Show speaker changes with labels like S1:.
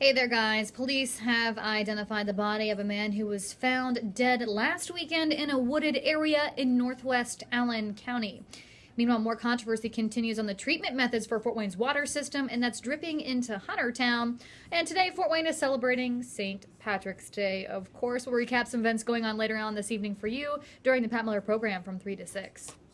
S1: Hey there, guys. Police have identified the body of a man who was found dead last weekend in a wooded area in northwest Allen County. Meanwhile, more controversy continues on the treatment methods for Fort Wayne's water system, and that's dripping into Huntertown. And today, Fort Wayne is celebrating St. Patrick's Day. Of course, we'll recap some events going on later on this evening for you during the Pat Miller program from 3 to 6.